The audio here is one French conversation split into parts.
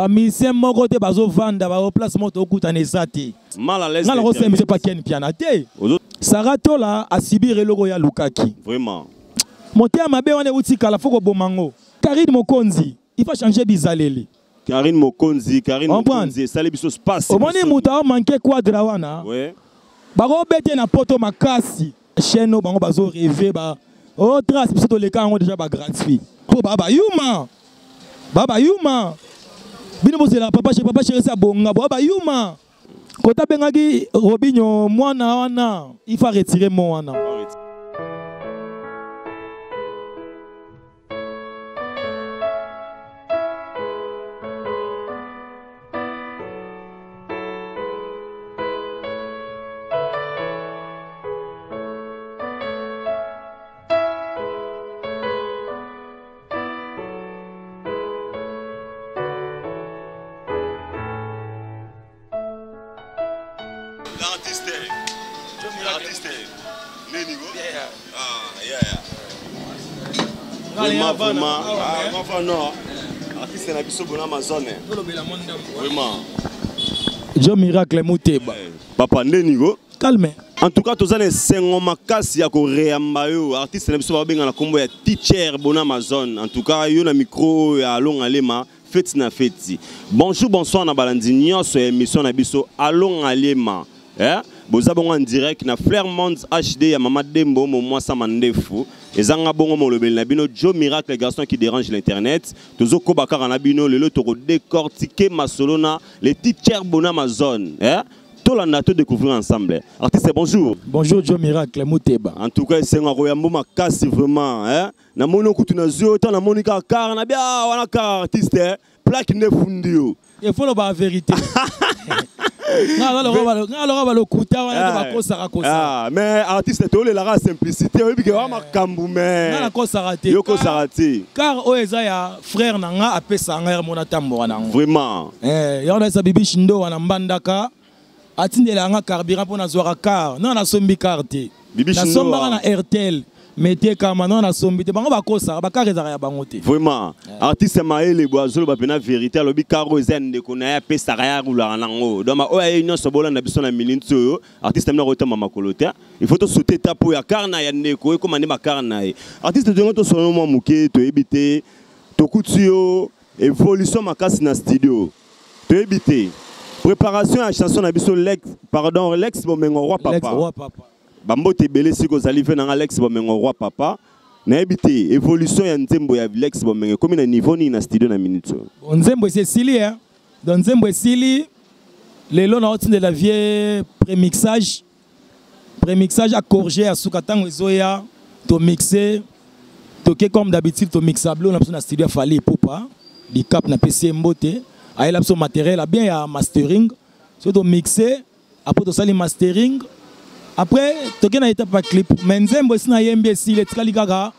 bamisien moko te bazovanda baoplace moko tokutana eza te mal à l'aise nga nango d'Internet. sembise pa ken piana te sara tola asibir eloko oyo alukaki motema mabe wana euti kala fo koboma ngo karine mokonzi ifa change bizaleli karine mokonzi karine mokonzi esali biso space omoni moto aomanke quadre wana bakobete na poto makasi. Chaîne oyo bango bazoreve ba o trace biso toleka yango déjà bagratifie mpo baa bayuma baa bayuma bino bozela papa chéri papa chéri esi abonga boa bayuma kota abengaki robinyo mwana wana. Ifa retire mo wana Vraiment, vraiment. Ah, enfin, non. Artiste na biso bona Amazon. Vraiment. jo miracle moteba Eh, Papa Nenigo. calme En tout cas, toza na esengo makasi ya koreyamba yo artiste na biso babenga na nkombo ya teacher bona Amazon. En tout cas, yo na micro ya Alon Alema feti na feti. Bonjour, bonsoir na balandi nyonso ya émission na biso Alon Alema. Eh? Boza bongo en direct na Flairmont HD ya Mama Dembo mo mwasa mandefu ezanga bongo molobeli na bino Joe Miracle garçon qui dérange l'internet. Tozokoba kaka na bino lelo tokodécortiquer masolo na les teacher bona Amazon eh? tolanda to découvrir ensemble. Artiste bonjour. Bonjour jo miracle moteba en tout cas esenga koyambo makasi vraiment eh? namoni okutu na zwi ota namoni kaka kara na bia wana kaka artiste eh? plaque nefundi yo. Efo loba vérité nga loka balokuta wana te bakosaka kosaka Ah, mais artiste tolelaka simplicité. Oyebike wa makambo nga me nakosaka te yokosaka te car oyo eza ya frère na nga apesaka nga mona tamboka nango vraiment. Yango naesa bibi shindo wana mbandaka. Atindelaka nga carburant mpo nazwaka car. Nanga nasombi car te. Nasombaka ah. na airtel metekama nanga nasombi te bango bakosaka bakar ezaka ya bango te vraiment. Artiste mayele bo azoloba mpena vérité alobi karo eza ya ndeko na ye apesaka ye arulaka nango donc oyo aye nyonso bolanda biso na miniti oyo artiste amina kotamba makolo te il faut tosaute etape oyo akar na ya ndeko ekóma nde bakar na ye artiste tongo tosolola mwa moke toyebi te tokuti yo évolution makasi na studio. Toyebi te préparation ya chanson na biso lex pardon lex bomengo roi papa bambote ebele sikoyo ozali mpe nanga lex bomengo roi papa. Nayebi te évolution ya nzembo ya lex bomenge ekomi na niveau nini na studio na minute oyo? Nzembo esi esili e don nzembo esili lelo naotindela vie prémixage prémixage ezoya toke comme d'habitude na na studio ya fali epupa bicap napesi ye mbote ayela biso matériel abien ya mastering. So tomixe mastering après toke na étape ya clip. Mais nzembo esi nayembi esili etikali kaka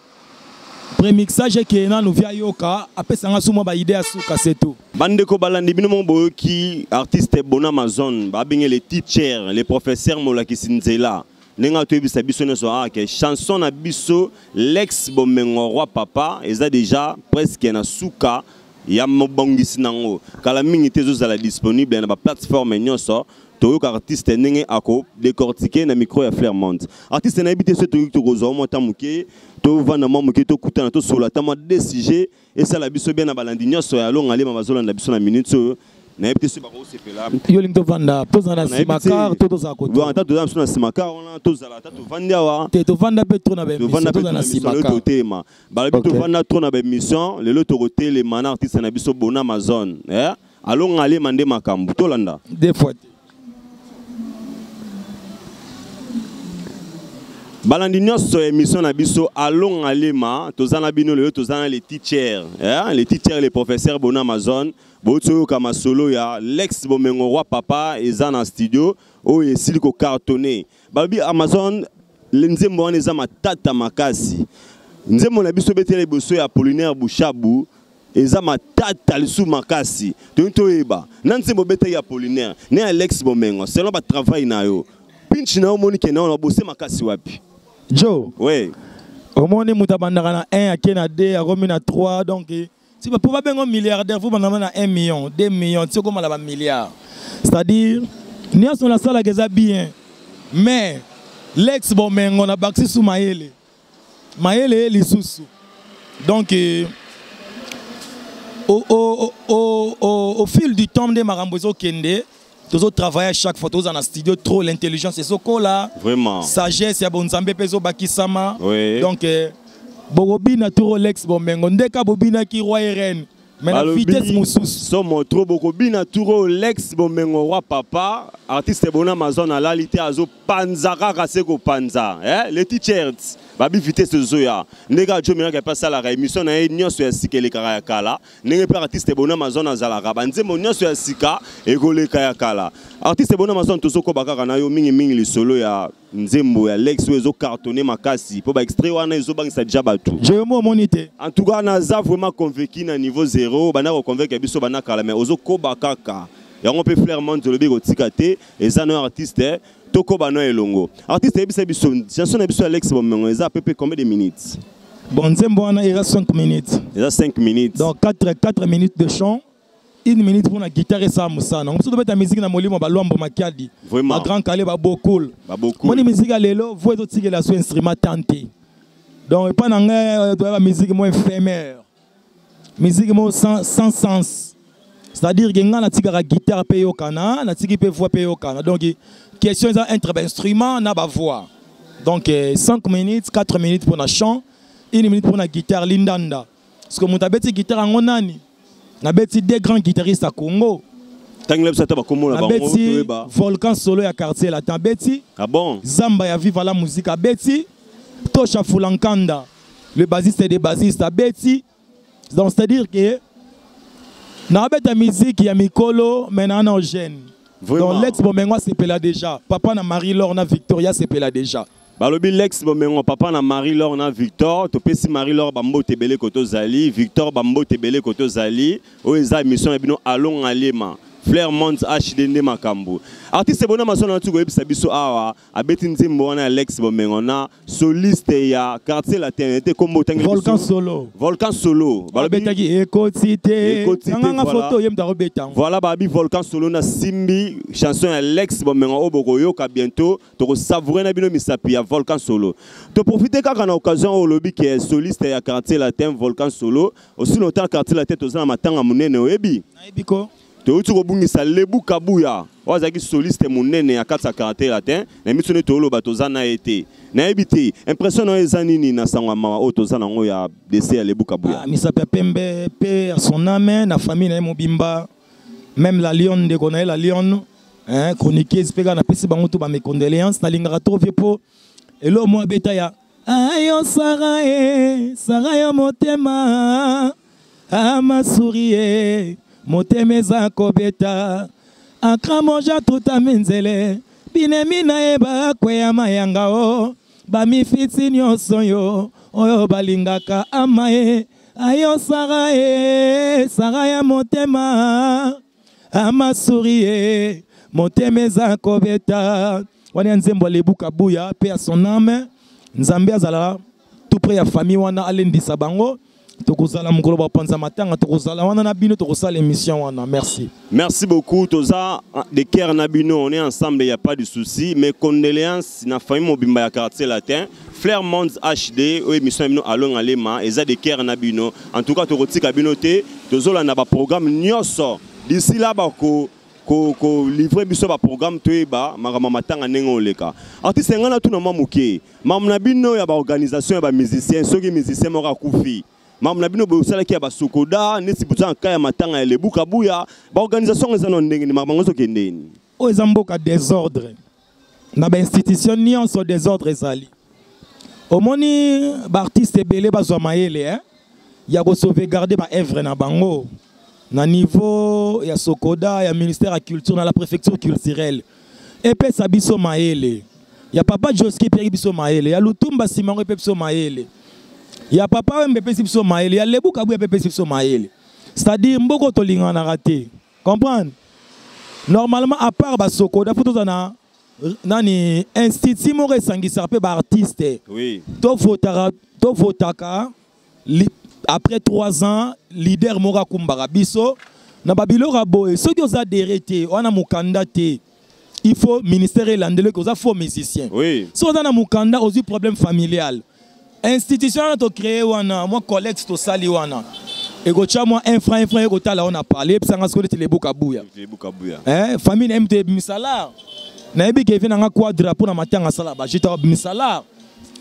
prémixage ekeye nanu vi ayoka apesanga su mwa baide ya suka setu bandeko balandi bino mo boyoki artiste bona amazon babenge le teacher le professeur molakisi nzela ndenge toyebisa biso nyonso ake chanson na biso lex bomengo roi papa eza déjà presque na suka ya mobongisi nango. Kala mingi te ezozala disponible na baplateforme nyonso toyoka artiste ndenge akodécortike na micro ya flairmont artiste nayebi te so toyoki tokozwa mwa ta moke tovanda mwa moke tokutana tosolola. Ata mwa de sujet esala biso bien na balandi nyonso ya longa lema bazolanda biso na minute oyo. Nayebi te so bakosepela yo lingi tovanda tozala na Nayebi nsima te. kar to tozala Bon, kote ata toza biso na nsima kar wana tozala ata tovandi awa. Te tovanda mpe tro na tozala na balobi tovanda tro na baémission lelo tokotelema na artiste na biso bona amazon eh? alonga alema nde makambo tolanda. Des fois balandi nyonso émission na biso alonga lema toza na bino lelo toza na le teacher eh? le teacher le professeur bona amazon bouti oyoka masolo ya lex bomengo roi papa eza na studio. Oyo esili kocartonne balobi amazon nzembo wana eza matata makasi. Nzembo na biso betela liboso ya apollinaire bushabu eza matata lisusu makasi. Toyini toyeba. Na nzembo obetaki apollinaire ne ya lex bomengo selon batravail na yo. Pinchi na yo omoni ke na wana babose makasi wapi jo we omoni moto abandaka na 1 ake na 2 akomi na 3 donc ti po babengo milliardaire fo bandama na 1 million 2 million ti okomala bamilliard c'est-à-dire nyonso nasalaka eza bien mais lex bomengo na bakisi su mayele. Mayele ye lisusu. Donc eh, au, au, au, au, au fil du temps nde makambo ezokende tozotravaille chaque fois toza na studio trop l'intelligence ezokola Vraiment. sagesse ya bonzambe mpe ezobakisama Oui. donc eh, bokobina turo lex bomengo ndeka bobinaki roi reine mais na vitesse mosusu somo tro bokobina turo lex bomengo roi papa artiste bona mazon alali te azopanza kaka se kopanza eh? le t-shirt babi vitesse ezoya ndenge ajo menaka epe asalaka émission na ye nyonso ya sika elekaka ya kala ndenge mpe artiste bona mazon azalaka banzembo nyonso ya sika ekoleka ya kala artiste bona mazon tozokoba kaka na yo mingimingi lisolo ya nzembo ya lex oyo ezokartone makasi. Mpo baextrait wana ezobangisa deja bato jeyomo omoni te en tout cas naza vraiment convaincu na niveau zéro banda koconvaincre biso banda kala mais ozokoba kaka. Yango mpe flair monde olobi kotika te eza no artiste tokoba no elongo. Artiste eyebisa biso chanson na biso ya alex bomengo eza pepe combien de minutes? Bon nzembo wana eza 5 minutes. Eza 5 minutes. Donc 4, 4 minutes de chant une minute mpona guitare esala mosala ngo mosu tobeta miziki na molimo balwambo makiadi. Bagrand kale babokul baboku moni miziki ya lelo vo ezotikela so instrument donc epa na ngai toya bamiziki mo éphémère miziki mo sans, sans sens. C'est-à-dire ke ngai natikaka guitare mpe eyokana natiki mpe voix mpe eyokana donc question eza entre bainstrument na bavoix donc eh, 5 minutes 4 minutes mpona chant une minute mpona guitare lindanda. Parce que moto abeti guitare yango nani? Nabeti deux grands guitaristes ya congo. Toyeba volcan solo ya quartier latin abeti ah bon? Zamba ya viva la musique abeti tosha fulankanda le basiste des basistes abeti donc c'est à dire que naabeta miziki ya mikolo me naa na ogene Vraiment. donc lex bomengo asepela déjà. Papa na marie lor na victoria asepela déjà. Balobi lex bomengo papa na marie lor na victor topesi marie lor bambote ebele koto ozali victor bambote ebele koto ozali oyo eza émission na bino alonga lema flair mont hd nde makambo artiste bona masona nati koyebisa biso awa abeti nzembo wana ya lex bomengo na soliste ya quartier latin ete kombo otangi volcan solo. Volcan solo. Balobi balobetaki ekoti te. Ekoti te, nanganga voilà. babi volcan solo na simbi chanson ya lex bomengo oyo bokoyoka bientôt. Tokosavoure na bino misapi ya volcan solo. Toprofite kaka na occasion oyo olobi ke soliste ya quartier latin volcan solo. Na otala quartier latin toza na matanga monene oyebi? Nayebi ko toyuti kobungisa lebu kabuya. Oyo azalaki soliste monene ya kati ya quartier latin. Na miso nde tooloba toza na ye te. Nayebi te impression na oyo eza nini na sango ya mawa oyo toza nango ya dese ya lebu kabuya? Ah, misapi ya pembe mpe ya son ame na famille na ye mobimba. Même la lionne ndeko na ye la hein, chroniqueuse mpe kaka napesi bango to bamecondoléance nalingaka to vie mpo elo mo abeta ya ayo sara ye sara yo motema. Amasuri ye motema eza kobeta. Akramoja tuta minzele binemi na ye bakweya mayanga o. Bamifiti nyonso yo. Oyo balingaka ama ye ayo sara ye sara ya motema. Amasuri ye motema eza kobeta. Wana ya nzembo alebuka buya mpe ya son ame nzambe azala tout près ya famille wana alendisa bango na bino merci beaucoup. De cœur Nabino, on est ensemble, il n'y a pas de souci. Mes condoléances na famille Mobimba ya quartier latin. Flair Monds HD, ou émission Nabino Alon Alema, et ça de cœur Nabino. En tout cas, tu retiens Kabino te, tozola na ba programme nyonso. D'ici là, ba ko ko ko livrer biso ba programme toyeba makama matanga ndenge oleka artiste ngana tuna mwa na bino ya baorganisation ya musicien mamu na bino bosalaki ya basokoda neti boza na kai ya matanga ya lebuka buya baorganisation eza na ndenge ni makambo yango ezokendeni oyo eza mboka désordre. Na bainstitution nyonso désordre ezali. Omoni baartiste ebele bazwa mayele eh? ya kosauvegarde baevre na bango. Na niveau ya sokoda ya ministère ya culture na la préfecture culturelle. Epesa biso mayele. Ya papa joski epeki biso mayele. Ya lutumba nsima yango biso mayele ya papa wembe epesi biso mayele ya lebuka buya mpe epesi biso mayele c'est-à-dire mboko tolinganaka te. Comprendre? Normalement à part basokoda fo toza na nani institut moko esangisaka mpe baartiste. Oui. Tovotaka li- après 3 ans leader moko akumbaka biso. Na babiloko ya boye soki oza dere te wana mokanda te il faut ministère elandeleki oza faux musicien. Oui. so oza na mokanda ozwi problème familial institution wana tocrée wana mwa collecte tosali wana. Ekotya mwa infra infra ekotala wana parle eyebisanga soki neti lebuka buya. Eh, famille na ye moto ebimisa lar nayebi ke evi nanga quadra mpo na matanga asala bajita babimisa lar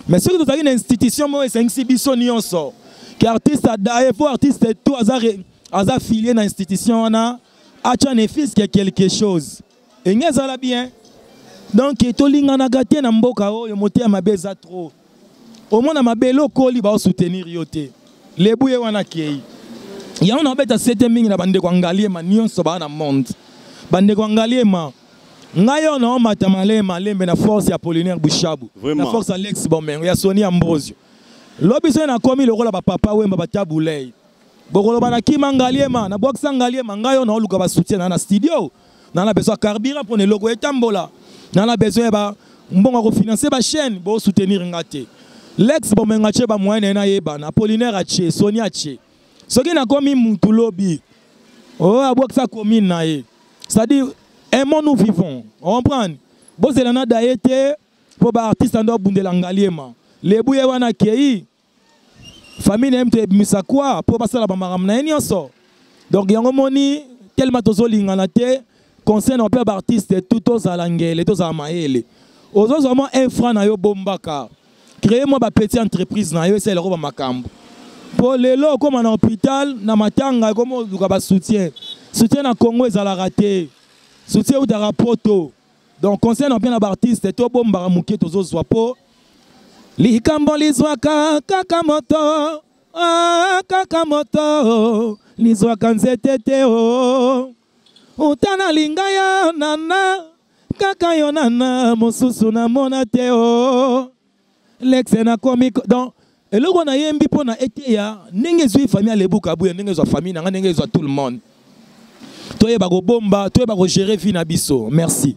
mais soki tozalaki na institution moko esengisi biso nyonso. Ke artiste adaye fo artiste to aza, aza filie na institution wana atya ne fiske quelque chose. Enge ezala bien. Donc tolinganaka te na mboka oyo motema mabe eza trop omona mabele okoli baosoutenir yo te. Lebu ye wana kei yango na obeta sete mingi na bandeko ya ngaliema nyonso baa na monde. Bandeko ya ngaliema ngai oyo naomata malembe malembe na force ya apollinaire bushabu na force alex bomengo ya soni ambrosio lobi soki nakomi lokola bapapa wemba batabulei bokoloba na kima ngaliema nabwakisa ngaliema ngai oyo naoluka basoutien na na studio. Na na besoin ya carburant mpo na eloko etambola na na besoin ya mbongo ya kofinanse bachaîne bosoutenir nga te lex bomengo atie bamoyen na ye nayebana apollinaire atie soni atie soki nakomi mutu lobi oyo abwakisa commune na ye. C'est-à-dire aimons nous vivons comprendre bozela na da ye te mpo baartiste ando abundela ngaliema lebu ye wana akei famille na ye moto ebimisa kwa mpo basala bamakambo na ye nyonso. Donc yango moni telema tozolingana te conseil na mpe baartiste tu tozala ngele tozala mayele. Ozozwa mwa infra na yo bombaka créer mwa bapetit entreprise na yo esalelako bamakambo mpo lelo okóma na hôpital na matanga ekóma oluka basoutien soutien. Na congo ezalaka te soutien eutaka poto donc conseil na mpe na baartiste tobombaka moke tozozwa mpo likambo lizwaka kaka moto. Ah, kaka moto. Lizwaka nzete te o. Uta nalinga yo nana. Kaka yo nana. Mosusu namona te o lexe nakomi ko- donc eloko nayembi mpo na eteya ndenge ezwi famille alebuka buya ndenge ezwa famille na ngai ndenge ezwa tout le monde. Toyeba kobomba toyeba kogere vie na biso. Merci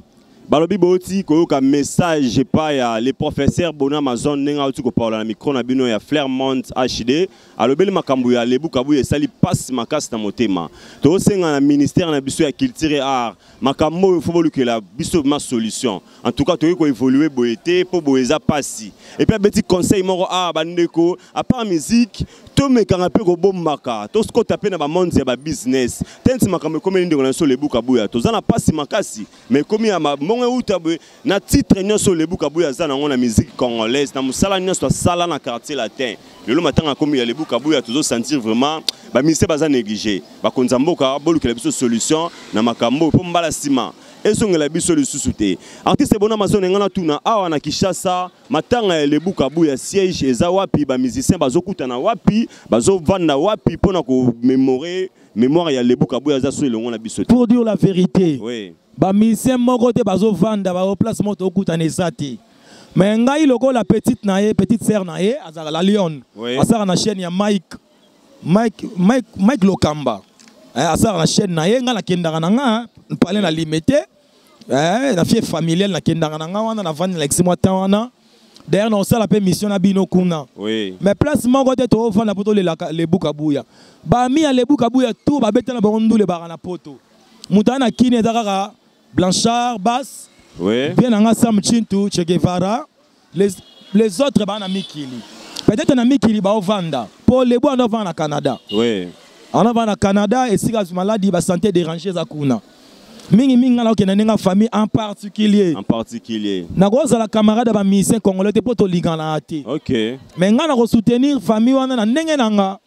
balobi bouti koyoka message epai ya le professeur bona amazon ndenge auti kopaola na micro na bino ya flairmont hd alobeli makambo ya lebuka buya esali mpasi makasi na motema. Tozosenga na ministère na biso ya culture et art makambo oyo fo bolukela biso ma solution. En tout cas toyei koévolue boye te mpo boye eza mpasi epuis abeti conseil moko awa bandeko apart musique tomekanga mpe kobombaka tokota mpe na bamonde ya babusiness te nti makambo ekomeli ndeko na biso lebuka buya toza na mpasi makasi ma ekomi ya mbongo euta boye na titre nyonso lebuka buya aza nango na musique congolaise. Na mosala nyonso asala na quartier latin. Lelo matanga akomi ya lebuka buya tozosentir vraiment baministère baza néglige bakonzi ya mboka bolukela biso solution na makambo oyo mpo mbala nsima ezongela biso lisusu te. Artiste ebona mazone ngai natuna awa na kinshasa matanga ya lebuka buya siège eza wapi? Bamusicien bazokutana wapi? Bazovanda wapi mpona komemore mémoire ya lebuka buya aza so elongo na biso te? Pour dire la vérité oui. bamisien moko te bazovanda baoplace moko tokutana eza te. Me ngai lokola petite na ye petite sere na ye azalaka la lion Oui. asala na chaîne ya mike. Mike, mike, mike lokamba. Eh, asala na chaîne na ye ngai nakendaka na nga pale na lime te eh, na fie familial nakendaka na nga wana na mwa tan wana. D'ailleurs naosala mpe mission na bino kuna. Oui. mais place moko te toofanda mpo tolelaka lebuka buya bami ya lebuka buya tu babetela bango ndule baka na poto moto aza na kini eza kaka blanchard bas. Oui. mpe nanga sam chintu che guevara. Les, les autres baa na mikili. Peut-être na mikili baovanda mpo lebu anda ovanda na canada. Oui. anda ovanda na canada esika maladi basanté dérange eza kuna mingimingi nga nakokende ndenge ya famille en particulier. En particulier. nakozala camarade ya bamisien congolais te mpo tolingana te. Ok. me ngai na kosoutenir famille wana na ndenge na nga.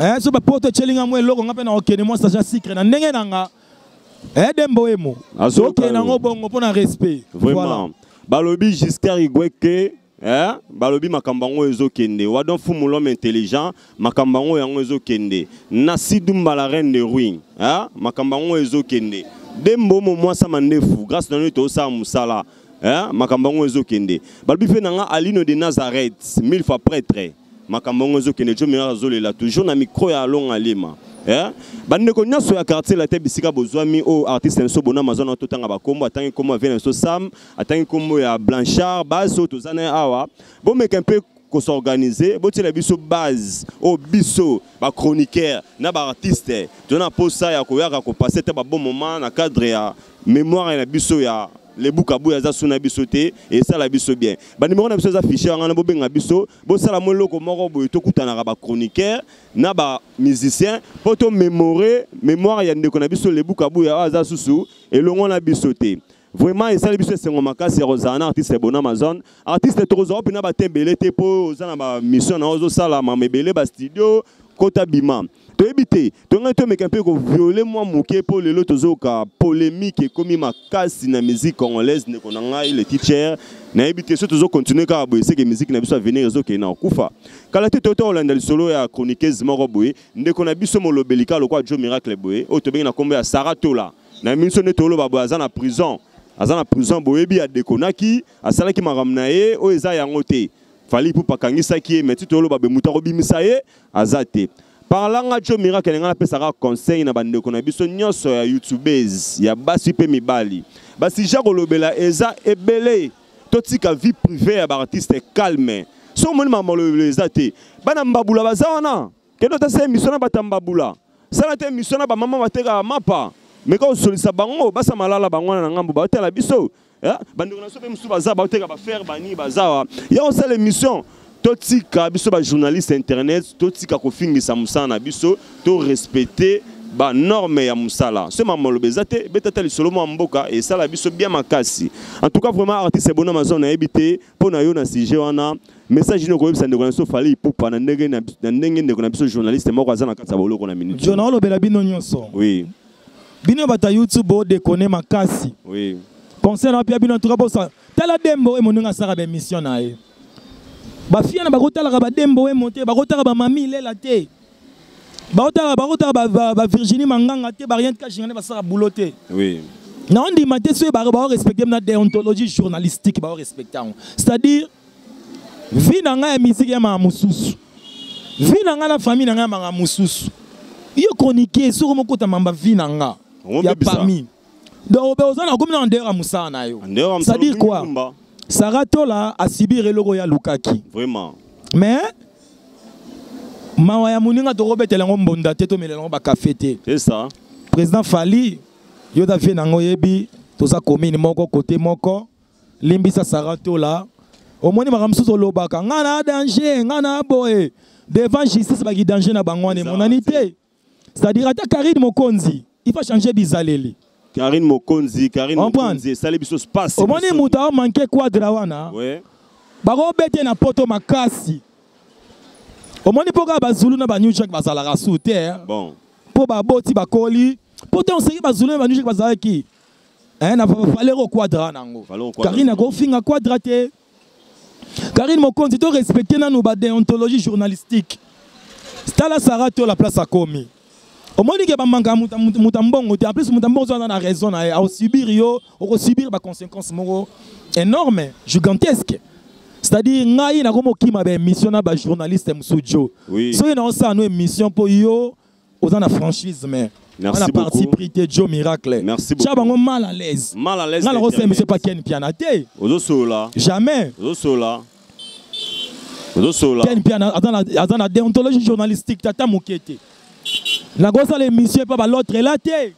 Eh, so bapoto etyelinga mwa eloko nga mpe na kokende mwa sacha sucre na ndenge na nga. Okende yango bongo mpo na respect. Vraiment. Balobi Giscard Igweke eh? balobi makambo yango ezokende. Wadon fumu l'homme intelligent makambo yango ezokende. Nasi la reine de ruine. Eh? makambo yango ezokende. Dembo mo mwasa mandefu grâce na nini tosala mosala eh? makambo yango ezokende. Balobi mpe na alino de nazareth mille fois prêtre. Makambo yango ezokende. Jo meilleur azolela toujours na micro ya alonga lema? Bandeko nyonso ya quartier la te bisika bozwami oyo artiste na biso bona mazwa na totanga bakombo atangi nkombo avie na biso sam atangi nkombo ya blanchard base oyo toza na ye awa. Bomeka mpe s'organiser botiela biso base oyo biso bachroniqueur na baartiste tona mposa ya koyaka kopase te babon moment na cadre ya mémoire na biso ya lebukabuya aza so na biso te esala biso bien. Banimero na biso eza fichier wana na bobenga biso. Bosala mo eloko moko boye tokutanaka bachroniqueur na mémoire ya ndeko na biso lebukabuya oyo aza susu elongo na biso te. Vraiment esali biso esengo makasi ya kozala na artiste ebona amazon. Artiste tokozwa mpena batembele te mpo oza na bamission na ozosalama mebele bastudio kota bima toyebi te tongai tomeka mpe koviole mwa moke mpo lelo tozoyoka polémique ekomi makasi na musique congolaise ndeko na ngai le teacher. Nayebi te so tozokontinue kaka boye seke musique na biso avenir ezokende na kokufa kala te toyota kolanda lisolo ya chroniqueuse moko boye ndeko na biso molobeli kaka lokwa jo miracle boye oyo tobengi na nkombo ya sara tola. Na miso nde toloba boye aza na prison aza na prison boyebi adekonaki asalaki makambo na ye oyo eza yango te. Fali pupa akangisaki ye me ti toloba be moto akobimisa ye aza parlanga jo miracle ngai napesaka conseil na bandeko na biso nyonso ya youtubers ya basi mpe mibali. Basija kolobela eza ebele. Totika vie privé ya baartiste calme. So omoni mamalobelo eza te bana mbabula baza wana. Kende otasa émission na bato ya mbabula? Sala te émission na bamama batekaka mapa meka kosolisa bango basa malala bango wana na ngambo baotala biso. Bandeko na biso mpe mosusu baza baoteka bafere bani baza wa. Ya kosala émission totika biso bajournaliste internet totika kofingisa mosala na biso torespecte banorme ya mosala. So mamaloba eza te betata lisolo mwa mboka esala biso bien makasi. En tout cas vraiment artiste ebona mazon nayebi te mpo na yo na sujet wana message nini okoyebisa ndeko na biso fali ipupa na ndenge ndeko na biso journaliste moko aza na kati ya boloko na minute. Jo naolobela bino nyonso. Oui. Bino bato ya youtube odekone makasi. Oui. Conseil na bino ntuka posa tala dembo oyo moninga asaka baémission na ye bafia na bakotalaka badembo oyo te bakotaka bamami lela te. Bakotaka bavirginie manganga te barien kashinga nde basaka bulo te. Naondima te soki baorespecte na déontologie journalistique baorespecte yango c'est-à-dire vi na ngai ya misiki yamaka mosusu. Vi na ngai na famille na ngai yamaka mosusu. Yo chroniquer soki mokota mamba vi na nga. Ya donc obe oza na komi na ndeyeur ya mosala na yo. C'est-à-dire quoi? Sara tola asibir eloko oyo alukaki vraiment. Mais mawa ya moninga tokobetela yango mbonda te tomelela yango bakafe te. C'est ça. Président fali yo ta vie nango oyebi toza commune moko kote moko limbisa sara tola. Omoni makambo mosusu olobaka ngai na danger ngai na boye. Devant justice baki danger na bango wana emonani te. c'est-à-dire ata karine mokonzi il faut changer bizaleli karine mokonzi karine mokonzi esali biso space omoni moto aomanke quadra wana? Ouais. bakobete na poto makasi. Omoni mpo kaka bazulu na banyujak bazalaka su te bon. Mpo baboti bakoli mpo te oseki bazulu na banyujak bazalaki na valero quadra nango karine akofinga quadra te. Karine mokonzi to respecte nanu badéontologie journalistique. Tala sara to la place akomi omoni ke bamanga muta mbongo te. En plus muta mbongo aza na raison na ye aosubir yo okosubir baconséquence moko énorme gigantesque. C'est-à-dire ngai nakomokima baémission na bajournaliste mosusu jo soki naosala no émission mpo yo oza na franchise mais Merci na parti pris te jo miracle. Merci beaucoup. tia bango mal à l'aise. Mal à l'aise nga nakosala émission pa ken piana te ozosola. Jamais. Ozosola. Ozosola. Ken piana aza na déontologie journalistique tata moke te nakosala émission epa balotre ela te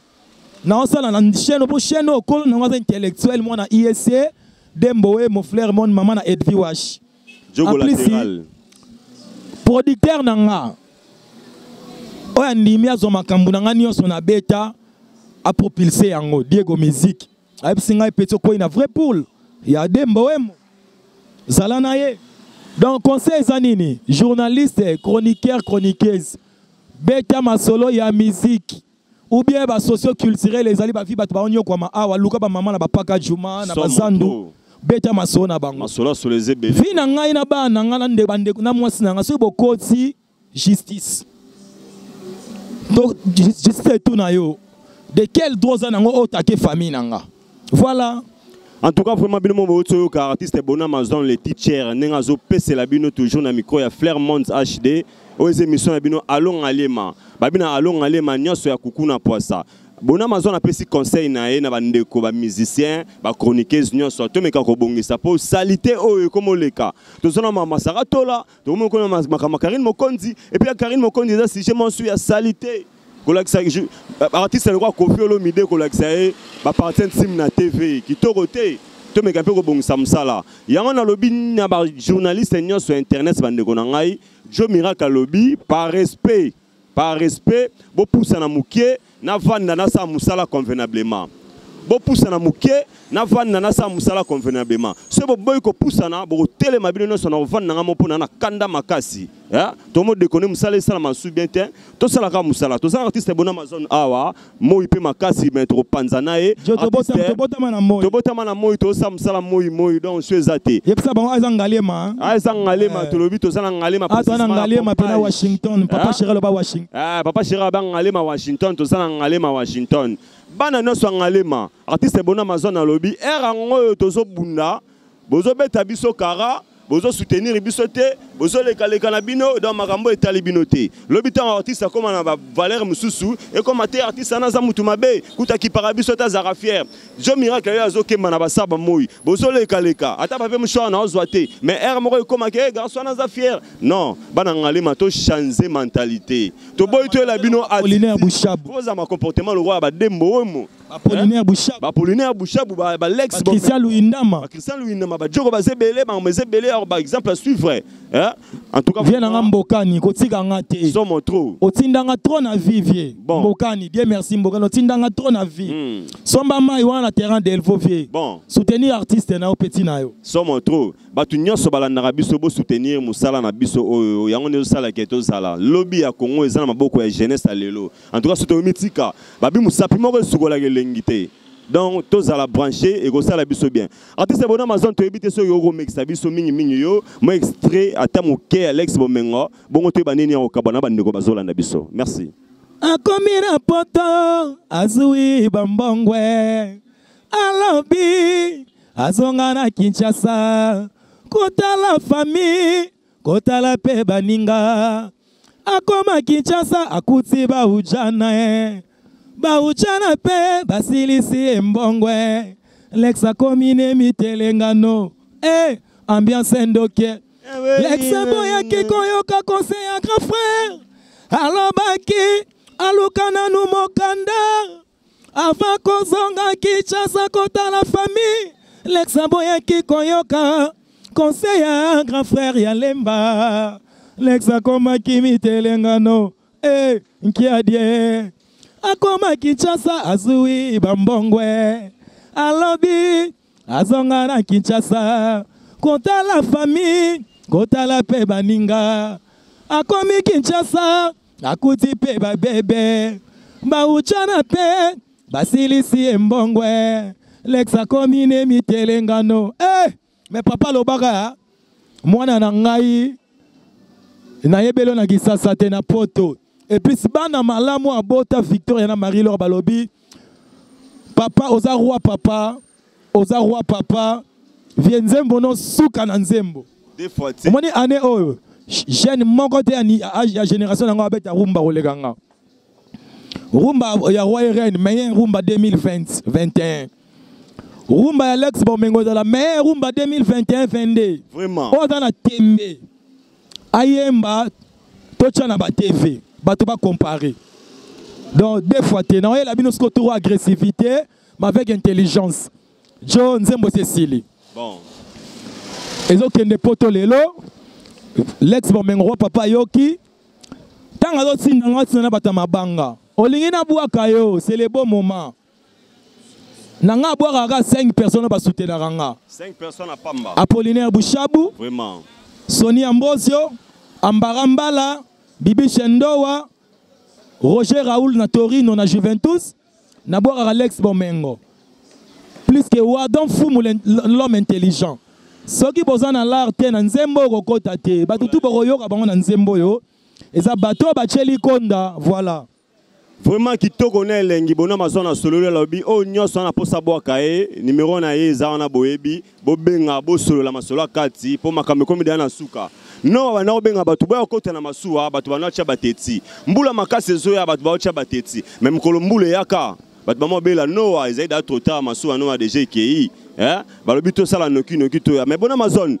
naosala na chaîne mpo chaîne oyo kolo nango aza intellectuel mwana isc dembowe mo flaire mon mama na edvi wash. Latéral. producteur na nga oyo andimi azwa makambo na nga nyonso na beta apropulse yango diego musique ayebisi ngai peti okoyi na vrai poule. Ya dembo wemo zala na ye donc conseil eza nini journaliste chroniqueur chroniqueuse beta masolo ya musique. Ou bien basocio culturel ezali bavi bato baonyokwama awa luka bamama na bapaka juma na bazandu beta masolo na bango. Vi na ngai na bana na ngai na mwasi na ngai soki bokoti justice. To justice etu na yo. De quel droit oza nango otake famille na nga. Voilà en tout cas vraiment bino mo bouti oyoka artiste bona amazon le teacher ndenge azopesela bino toujours na micro ya hd oyo eza émission na bino alonga lema babi na alonga lema nyonso ya kuku na poasa bona mazon apesi conseil na ye na bandeko bamusicien bachroniqueuse nyonso. Tomeka kobongisa mpo salite oyo ekoma oleka tozona mamasaka tola tokomokona makambo karine mokonzi epui ya karine mokonzi eza sujet monsu ya salite kolakisa artiste alekwa kofi olomide kolakisa ye bapartien ntime na tv kitoko te tomeka mpe kobongisa mosala. Yango nalobi na bajournaliste nyonso ya internet bandeko na ngai jo miracle alobi par respect par respect bopusana mokie navanda nasala mosala convenablement. Bopusana mokie navanda nasala mosala convenablement. Soki boboyi kopusana bokotelema bino nyonso na kovanda nanga mo mpona na kanda makasi tomodekone mosala esalama su bien te tosalaka mosala toza artiste bona amazon awa moi mpe makasi me tokopanza na ye tobotama na moi tozosala mosala moi moi donc su eza te yebisa bango eza ngalema eza ngalema tolobi toza na ngalema na ngalema mpe na washington papa chéri aloba washington papa chéri aba ngalema washington toza na ngalema washington bana nyonso ya ngalema artiste bona amazon alobi ere yango oyo tozobunda bozobeta biso kara bozosoutenir biso te bozolekaleka na bino donc makambo etali bino te. Lobi ntango artiste akóma na bavaleur mosusu ekóma te artiste wana aza mutu mabe kuta akipaka biso te azalaka fiere jo miracle oyo azokemba na basaba moi bozolekaleka ata bape moshwara na ozwa te mais ere moko ekomaki e garso wana aza fiere non bana ngalema tochange mentalité. Toboyi toyela bino ozala comportement lokola badembo omo bapolinaire bushabu bapolinaire bushabu balex christian luindama christian luindama bajoko baza ebele bango eza ebele alors baexemple à suivre en tout cas vie nanga mbokani kotikanga te somo trop. Otindanga trop na vie vie. Bon. mbokani bien merci mbokani. Otindanga trop na vie. Mm. somba mai wana na terrain de elvo vie. Bon. Soutenir artiste na yo peti na yo. Somo trop. Bato nyonso balandaka biso bosoutenir mosala na biso. Oyo yango nde osalaka tozala lobi ya kongo eza na maboko ya jeunesse ya lelo. En tout cas soto mitika babi mosapi moko esukolaka elengi te donc tozala branché ekosala biso bien. Artiste bona amazon toyebi te soki okomekisa biso mingimingi yo. Mo extrait ata moke alex bomengo bongo toyeba nini ya kokabwa na bandeko bazolanda biso. Merci. Akomi na poto azwi bambongwe. Alobi azonga na kinshasa. Kotala fami kotala mpe baninga. Akoma kinshasa akuti bauja na ye bauchana mpe basilisi embongwe. Lex akomi ne mitelengano e ambiance ndokie. Lex aboyaki koyoka conseil ya grand frère. Alobaki aluka nanu mokanda. Ava kozonga kinshasa kotala famille. Lex aboyaki koyoka conseil ya grand frère ya lemba. Lex akomaki mitelengano e nkiadie akoma kinshasa azwi bambongwe. Alobi azonga na kinshasa. Kotala fami kotala mpe baninga. Akomi kinshasa akuti mpe babebe. Bauchana mpe basilisi embongwe lex akomi ne mitelengano e me papa alobaka mwana na ngai. Nayebeli na kisasa te na poto epuis bana malamu abota victoria na marie lor balobi papa oza roi papa oza roi papa vie nzembo no suka na nzembo. Omoni ane oyo jeune moko te ya génération yango abeta rumba kolekanga rumba ya roi reine meilleur rumba 2020 rumba ya lex bomengo ezala meilleur rumba 2021 22 oyo aza na tembe. Ayemba totya na batv bato bacompare donc deux fois te naoyela bino soki otoro agressivité mais avec intelligence. Jo nzembo esesili bon. ezokende poto lelo. Lex bomengo roi papa ayoki ntango azotindanga atinda na bato ya mabanga. Olingi nabwaka yo c'est le bon moment. Na nga abwakaka 5 personnes oyo basoutenaka nga apollinaire bushabu. Vraiment. soni ambosio ambara mbala bibi shendowa roger raoul na torino na juventus nabwakaka alex bomengo. Plus ke wadon fumu l'homme intelligent. Soki boza na lar te na nzembo oyo kokota te bato tu bokoyoka bango na nzembo oyo eza bato oyo batieli konda voilà. Vraiment kitoko na elengi bona mazwa na sololo alobi. Oyo nyonso wana mposa bwaka ye nimero na ye eza wana boyebi. Bobenga bosolola masolo ya kati mpo makambo ekomi deya na suka no banda kobenga bato boya kokota na masuwa bato banda batya bateti. Mbula makasi ezoya bato baotya bateti. Me mokolo mbula eyaka bato bamo babela noa ezali da trop tard masuwa noa déjà ekei eh? balobi tosala noki noki toya. Mais bona amazon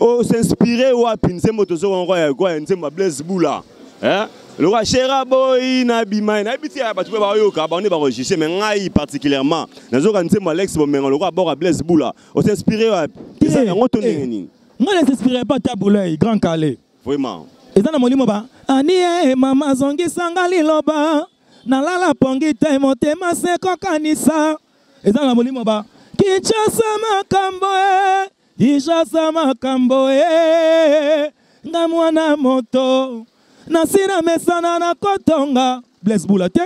osinspire wapi? Nzembo tozokongo ya nzembo ya blaise bula eh? lokwa shera boyi nabima nayebi ti bato mpe bayoka bango nde baregistre mais ngai particulièrement nazoka nzembo alex bomengo lokwa aboka blaise bula. Osinspire wapi? Eza yango to ndenge nini ngai nesinspire pa tabulei grand calais. Vraiment. Eza na molimo ba? Ani ye mama azongisanga liloba. Nalala pongi te motema se kokanisa eza na molimo ba? Kinshasa makambo e kinshasa makambo e. Nga mwana moto nasina mesana na kotonga. Blaise bula te.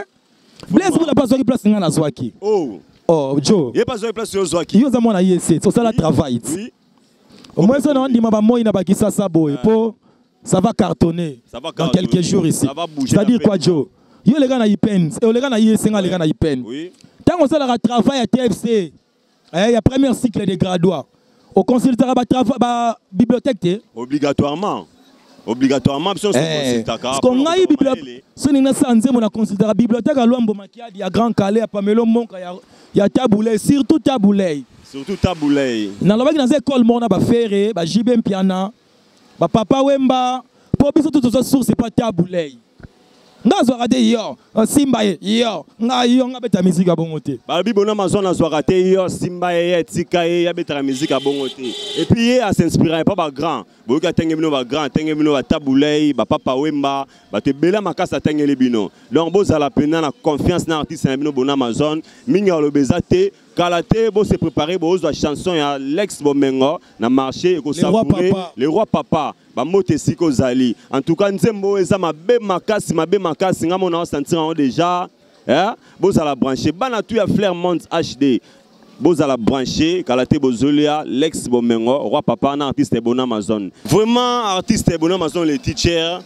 Blaise bula mpe azwaki place ngai nazwaki oh. Oh jo ye mpe azwaki place ozwaki yo oza mwana ye se osala travail. Ti omoi so na ondima bamoi na bakisasa boye mpo ça va cartonner Ça va dans cartonner. quelques jours ici. Ça va bouger c'est-à-dire la quoi jo yo olega na ipen olega na ye senga alega na ipen oui. Ntango osalaka travail ya tfc eh, ya premier cycle de gradoit oconsultaka babibliothèque te obligatoirement. Obligatoirement biso nyonso tokonsultaka ko ngai bibli- so ningi nasala nzembo na consultaka bibliothèque ya lwambo makiadi ya grand calais ya pamelo monka ya, ya tabulei surtout tabulei surtout tabulei nalobaki naza ekole moko na bafere bajibe mpiana bapapa wemba mpo biso tu tozwa source epa tabulei nga azwaka te yo simba ye yo nga yo nga beta miziki ya bongo te balobi bona mazwa nazwaka te yo simba ye ye etika ye ye abetaka miziki ya bongo te epuis ye asinspiraka epa bagrand boyoki atenge bino bagrand atenge bino batabulei bapapa wemba bato ebele makasi atengeli bino. Donc bozala mpena na confiance na artiste na bino bona amazon mingi aloba eza te kala te bose prépare bozwa chanson ya lex bomengo na marché ekosavoure le roi papa. bamoto esika ozali en tout cas nzembo oyo eza mabe makasi mabe makasi nga mona osentir yango déjà eh? bozala branché. Bana tu ya flair mont hd bozala branché kala te bozolia lex bomengo roi papa na artiste ebona amazon. Vraiment artiste ebona amazon le teacher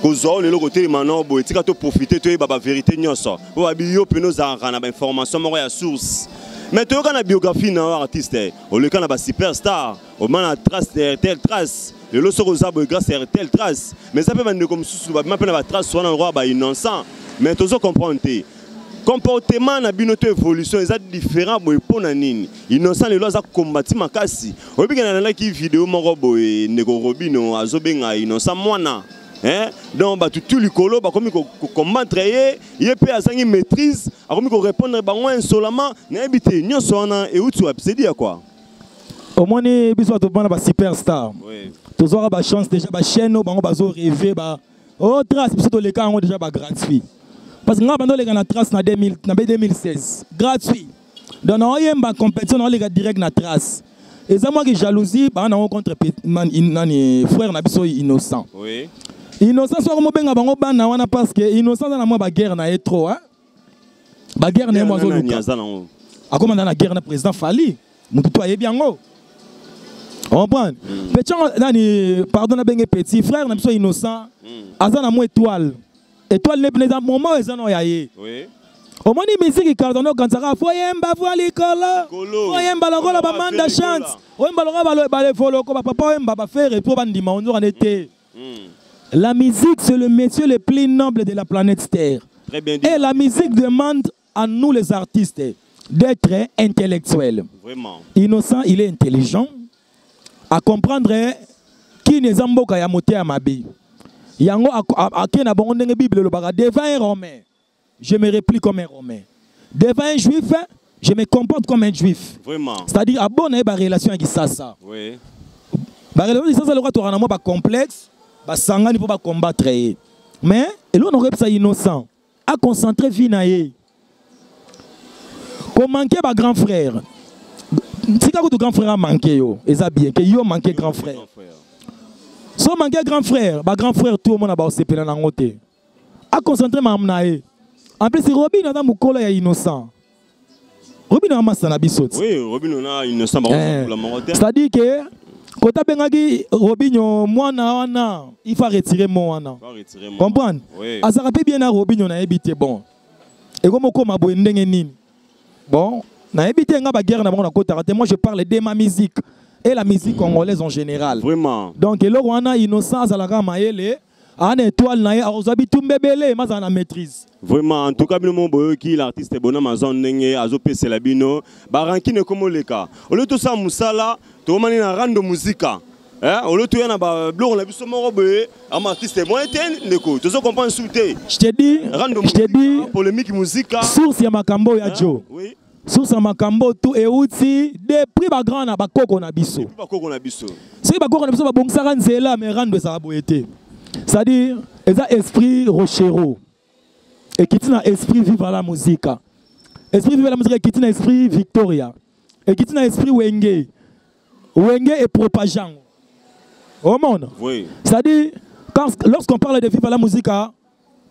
kozwa oyo lelo kotelema no boye tika toprofite toyeba bavérité nyonso. Mpo babi yo mpena ozalaka na source. Mais toyoka na biographie na yo artiste oleka na basuperstar oma na trace ya rtel trace. Lelo soki oza boye grâce ya rtel trace. Mais eza mpe bandeko mosusu babima mpe na batrace wana lokwa bainnocent mais comportement na bino to évolution eza différent boye mpo na nini. Innocent lelo aza kombati makasi. Video moko robino innocent Hein? donc bato tu likolo bakomi kokombattre ye ye mpe azangi maîtrise akomi korépondre bango insolemment nayebi te nyonso wana euti wapi sedi ya kwa omoni biso bato bana basuperstar tozwaka bachance déjà bachaîne oyo bango bazorêve ba o trace biso toleka yango déjà bagratuit parce que nga banda oleka na trace na 2000 na be 2016 gratuit. Donc naoyemba compétition naoleka direct na trace. Eza mwaki jalousie baa nango contre nani frère na biso innocent. Oui. Innocent soko mobenga bango bana wana parce que innocent aza na mwa baguerre na ye trop hein? baguerre na ye mo azoluka nango akomanda na guerre na président fali. Motu to ayebi yango. Comprendre? Mpe ntango nani pardon nabenge petit frère na biso innocent aza na mwa étoile. Étoile ne eza moment oyo eza na oyo ya ye. Oui. omoni misiki no okanisaka foyemba fwa likolo. Likolo. oyemba lokola Oyo bamanda chance. Oyemba lokola balefoloko bapapa oyemba bafere mpo bandima onzoka nde te Hmm. La musique c'est le métier le plus noble de la planète terre. Très bien dit. Et la musique demande à nous les artistes d'être intellectuels. Vraiment. Innocent il est intelligent. À comprendre kini eza mboka ya motema mabe yango a- ake na ndenge bible elobaka devant un romain je me réplique comme un romain. Devant un juif je me comporte comme un juif. Vraiment. C'est-à-dire abona ye barelation ya kisasa oui. barelation ya kisasa lokola tokaka na mwa bacomplexe basangani mpo bacombattre ye. Mais eloko nakoyebisa innocent. Aconcentre vie na ye. Komanke bagrand frère. Tika kutu grand frère amanke yo eza bien ke yo manke grand frère. Grand frère. so manke grand frère bagrand frère tu omona baosepela nango te aconcentre makambo na ye. En plus robin aza mokolo ya innocent. Robin amasa na biso ti oui robino na kota abengaki robinio mwana wana il faut wana retirer mon- comprendre Oui. mpe bien na robinio nayebi te bon ekomi okóma boye ndenge nini. Bon nga na bango nakotaka te moi je parle de ma musique. Et la musique congolaise en général. Vraiment. Donc eloko wana innocent azalaka mayele ana étoile na ye akozwa bitumba ebele mazala na maîtrise. Vraiment en tout cas bino mo boyoki l'artiste bona mazon ndenge azopesela bino barankine ekomoleka olio tosala mosala tokomani na rando muzika. Olio toya na babiloko na biso moko boye ama artiste moye te ndeko. Tozo comprendre su te je te dis rando je te dis muzika polémique muzika. source ya makambo oyo ya jo oui. Source ya makambo tu euti depuis bagrand na bakoko na biso. Soki bakoko na biso. Babongisaka nzela mais rando ezala boye te c'est-à-dire eza esprit rochero ekiti na esprit vivre la muzika esprit vivre la muzika ekiti na esprit victoria ekiti na esprit wenge wenge epropage yango omona oui c'est-à-dire lorsqu'on parle de vivre la muzika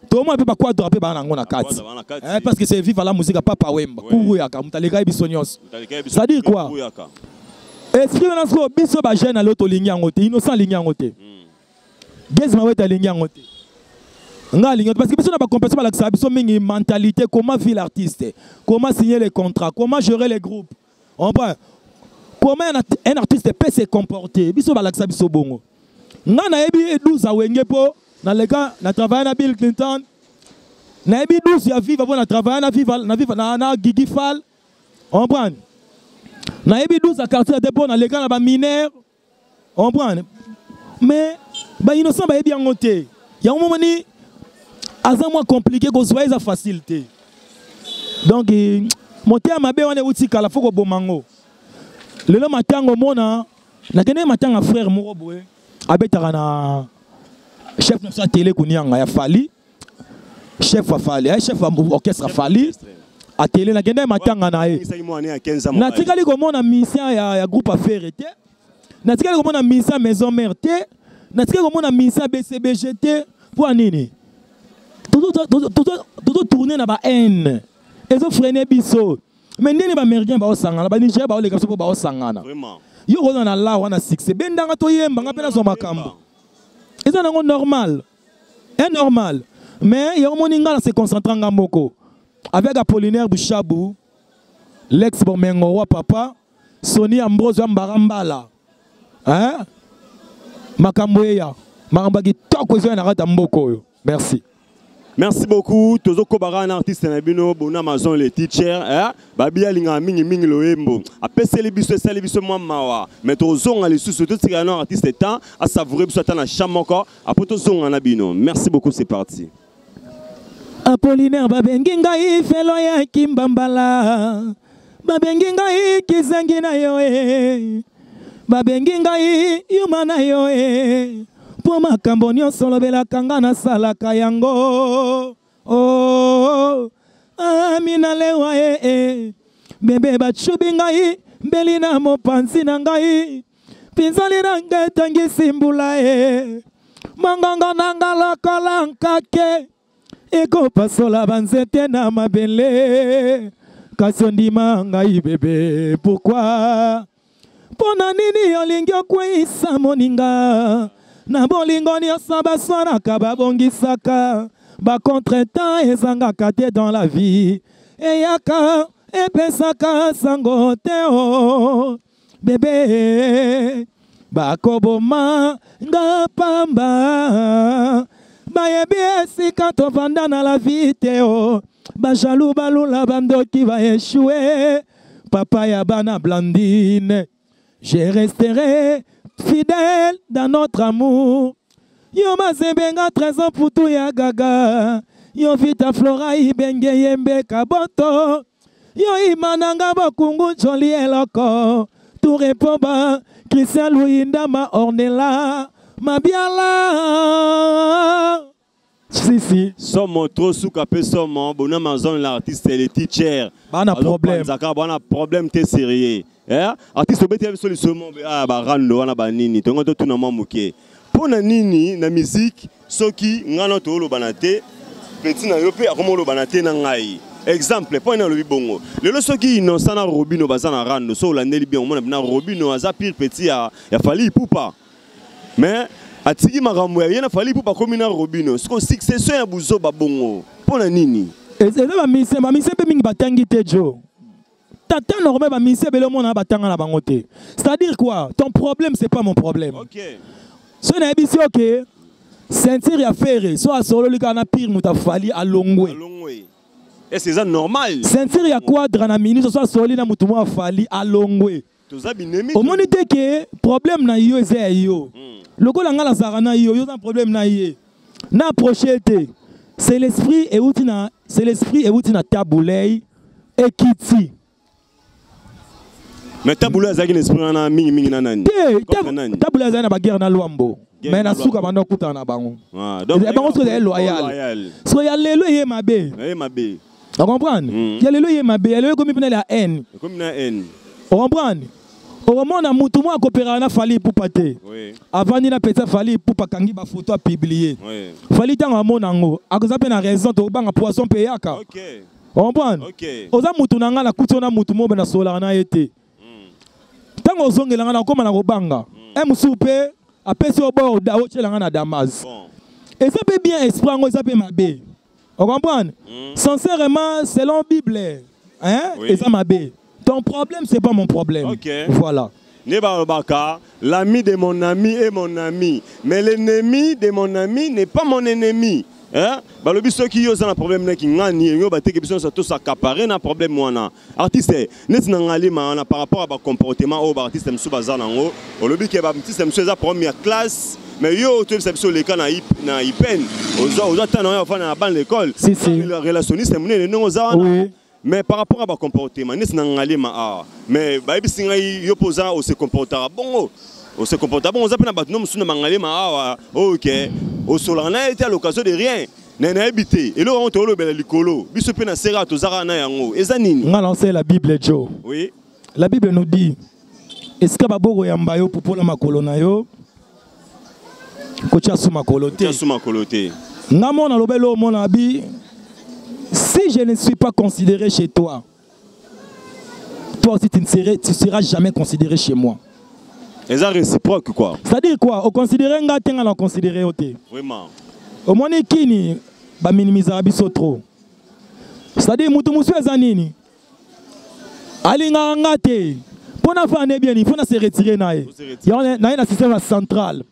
tomona mpe bakwadra mpe baa nango na kati Bakwadra baa na kati. Eh, parce que c'est vivre la muzika papa wemba kuruyaka moto alekaki biso nyonso Utalekea biso C'est-à-dire quoi? esprit wana sikoyo biso bajeune alo tolingi yango te innocent alingi yango te gezi mawete alingi yango parce que biso na bacompétition balakisaka biso mingi mentalité comment vivre l'artiste comment signer les contrats comment gérer les groupes. Comment un, art- un artiste peut se comporter. Biso balakisa biso bongo. Nga nayebi 12 awenge mpo naleka na travaille na bill clinton. Nayebi 12 ya viva travaille na viva na gigi fall. Comprendre nayebi 12 ya quartier te mpo naleka mais bainnocent bayebi yango te. Yango momoni aza mwa compliqué kozwa eza facile te donc eh, motema mabe wana euti kala fo koboma ngo. Lelo matango omona nakende matanga ya frère moko boye abetaka na chef na biso ya tele kunianga ya fali. Chef ya fali eh, chef orchestre ya fali atele nakende matanga na ye. Ngisaki mwana ya 15 ans natikali komona mission ya, ya groupe affaire te. Natikali komona mission maison mare te natikali komona ya bcbg te mpo ya nini? Tozotourne na bahane ezofrene biso. Me ndeni baaméricain baosangana banigéria baoleka biso mpo baosangana vraiment. Yo na wana succès. Bendanga toyembanga mpe nazwa makambo. Eza nango normal. E normal. Mais na se nga moko. Avec apollinaire bushabu lex bomengo wa papa soni ambrose ya mbara mbala. Hein? Makambo eya makambo ya kitoko ezoya na kati ya mboka oyo. Merci. Merci beaucoup. Tozokobaka na artiste na bino bona amazon le teacher eh? babi alingaka mingimingi loyembo apeseli biso esali biso mwa mawa. Mais tozonga lisusu totikala na artiste temps asavoure biso ata na champ moko apo tozonga na bino. Merci beaucoup c'est parti. Apolinaire babengi ngai felo ya kimbambala. Babengi ngai kizangi na yo e babengi ngai yuma na yo e mpo makambo nyonso olobelaka nga nasalaka yango. Oh, amina lewa e e bebe bacubi ngai mbeli na mopanzi na ngai. Pinzali na ngai etangisi mbula e manganga na nga lokola nkake. Ekopasola banzete na mabele. Kasi ondima ngai bebe pourkui mpo na nini olingi okweyisa moninga? Na bolingo nyonso baswanaka babongisaka. Bacontretemps ezangaka te dans la vie. Eyaka epesaka sango te o bebe bakoboma nga pamba. Bayebi esika tovanda na la vie te o bajalu balula bandoki baeshue papa ya bana blandine je resterai fidèle dans notre amour. Yo mazebenga trésor putu ya gaga. Yo vita flora ibenge yembe kaboto. Yo imananga bokungu joli eloko. Turepoba christian luindama ornela mabiala sisi somo trop suka mpe somo amazon l'artiste le teacher. Bana problème. Bana problème te sérieux eh? artiste obetela biso lisomo ah, barando wana banini tongo totuna nini na musike soki ngana toolobana te peti na yo mpe akoma olobana na ngai? Exemple lelo soki innocent na robino baza na rando so olandeli bien omona na robino aza pire peti ya, ya fali ipupa. Mais atiki makambo ya ye na fali ipupa akomi na robino succession ya buzoba bongo. Mpo na nini? Eza bamise bamise mpe mingi batangi te jo tata normal bamise ebele omona batanga na bango te c'est à dire quoi? Ton problème c'est pas mon problème. Ok. Soki nayebisi oke ceinture ya fere. So asololi kaka na pire moto afali alongwe alongwe est ce eza normal. Ya na ministre so na alongwe omoni te ke problème na yo eza ya yo. Mm. lokola ngai nazalaka na yo yo oza na problème na ye. Na approche te. C'est l'esprit na c'est l'esprit euti na tabulei ekiti mais tabulu azalaki na esprit wana mingimingi na nani? Nani? tabulei azali na baguerre na lwambo mais na suka banda okutana na bango. Ah, Eh, bango soki ezali loyal so ya lelo eye mabe. Eh, ocomprendre Mm. ya lelo eye mabe. Ya lelo ekomi mpena ya haine ocomprendre okomona mutu moko akopéraka na fali epupa te. Avandi na peti fali epupa akangi bafoto apiblie fali ntango amona yango akoza mpe na raison tokobanga poisson mpe eyaka ocomprendre oza mutu na ngai nakuti yo na mutu moko mpe nasololaka na ye te. Ntango ozongela ngai nakokóma na kobanga e mosusu mpe apesi yo bor otyela ngai na damas eza mpe bien esprit yango eza mpe mabe ocomprendre Mm. sincèrement selon bible hein? Oui. eza mabe ton problème c'est pas mon problème Ok. voilà l'ami de mon ami est mon ami mais l'ennemi de mon ami n'est pas mon ennemi? Balobi soki yo oza na problème naki ngani yo bateki biso nyonso tosakapare na problème wana artiste neti na ngalima wana par rapport à bacomportement oyo baartiste mosusu baza nango olobi ke baartiste mosusu eza ya classe mais yo toyebisa biso oleka na ipen ozwa ta na oyo afanda na bane l'école Si, si. relationniste monene ndenge oza wana oui mais par rapport à bacomportement neti na ngalima awa mais bayebisi ngai yo mpo oza ose comportaka bongo ose comportaka bongo oza mpe na bato no mosusu na bangalima awa oyo ke osolaka na ye te à l'occasion de rien. Na nayebi te eloko yango toolobela likolo. Biso mpe na sera tozaka na yango. Eza nini nga lancé la bible joe. Oui. La bible nous dit esika babokoyamba yo popola makolo na yo? Kotya su makolo te. Tiasu makolo te. Nga mona lobeli omona bi si je ne suis pas considéré chez toi toi aussi tu ne serais, tu seras jamais considéré chez moi eza réciproque quoi. C'est-à-dire quoi? Oconsidéré nga te nga na oconsidéré yo te? Vraiment. Omoni kini baminimisaka biso trop. C'est-à-dire mutu mosusu eza nini? Alingaka nga te. Mpo na fana ebieni mpo na se retire na ye. Faut se retirer. yango na ye na système central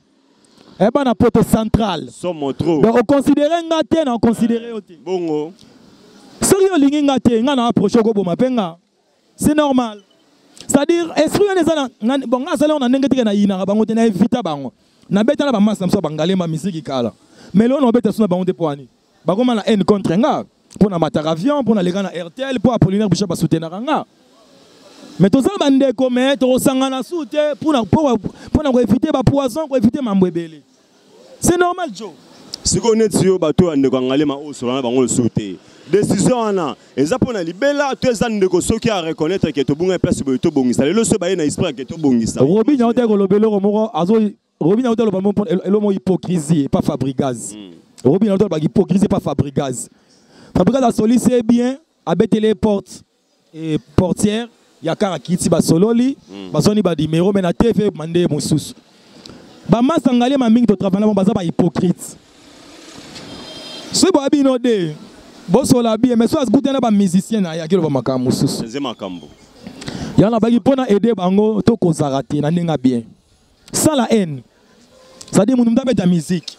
eba na poto central somo trop donc oconsidéré nga te na oconsidéré yo te. Bongo. Soki olingi nga te nga na approche okoboma mpe nga. C'est normal c'est-à-dire esprit wana eza na nga- bon nga azali ngo na ndenge teke nayinaka bango te na evita bango. Nabeta na bamasi na biso bangalemba misiki kala. Mais lelo na obeta so na bango te mpo ani. Bakoma na haine contre nga. Mpo na mataka avion mpo na leka na rtl mpo basoutenaka nga. Mais toza bandeko me tokosangana su te mpo na- koevite bapoison koevite mambo normal jo sikoyo neti yo bato ya ndeko ya ngalema oyo osola na bango lisusu te décision wana eza mpo na libela to eza ndeko soki areconnaitre ke tobunga place boye tobongisa. Lelo so baye na esprit ke tobongisa. Robi nyao te koloba eloko moko azo robi nyao te aloba elo moko hypocrisie epa fabrigaz robi nyao te alobaka hypocrisie epa fabrigaz fabrigaz asolisi ye bien abeteli ye porte e portière ya kaka kiti basololi. Basoni badimero me na te fe mande ye mosusu bamasangalema mingi totravale bango baza bahypocrite soki boya bino de bosola bien mais so akuta na bamusicien na ye akiloba makambo mosusu yango nabaki mpo na aide bango to kozala te na ndenge bien. Sans la haine cestadire mutu mutu abeta musique.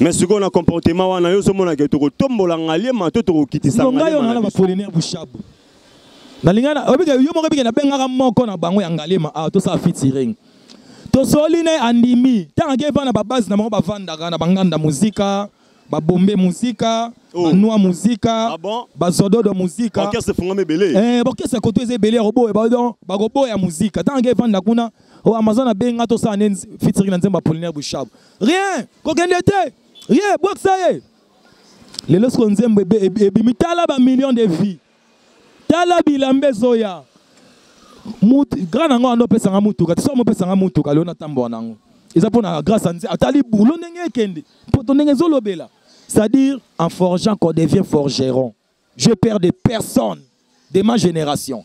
Mais sikoyo na comportement wana yo ozomona ke tokotombola ngaliema to tokokitisa ngo ngai oyo ngaliema nana na biso. bapolinaire bushabu nalingai na- obike yo moko ebike nabengaka moko na bango ya ngalema awa tosala fitiring tosoli ne andimi ntango ake epa na babase na bango bavandaka na banganda muzika babombe muzika Oh. banwa muzika Ah bon? bazododo muzika. Eh, bakesa koto eza ebele ya badon bakoboya muzika. Ntango evanda kuna o amazon abenga tosala nde fitiri na nzembo apolinaire bushabu rien! Kokende te rien! Bwakisa ye lelo siko nzembo ebimi tala bamillion de vie tala bilamba ezoya grand nango ando opesanga mutuka. Te so mopesanga mutuka lelo natambola nango. Eza mpo na grâce ya nzembo atali bulo ndenge ekende. Poto ndenge ezolobela c'est-à-dire en forgeant qu'on devient forgeron je perds des personnes de ma génération.